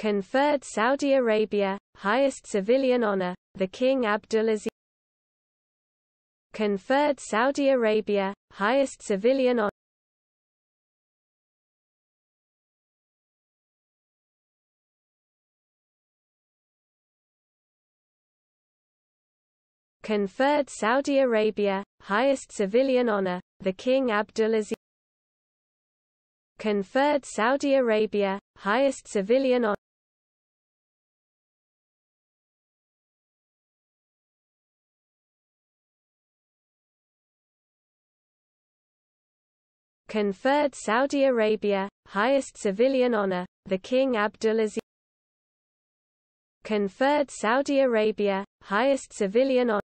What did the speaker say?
Conferred Saudi Arabia, highest civilian honor, the King Abdulaziz. Conferred Saudi Arabia, highest civilian honor. Conferred Saudi Arabia, highest civilian honor, the King Abdulaziz. Conferred Saudi Arabia, highest civilian honor Conferred Saudi Arabia, highest civilian honor, the King Abdulaziz. Conferred Saudi Arabia, highest civilian honor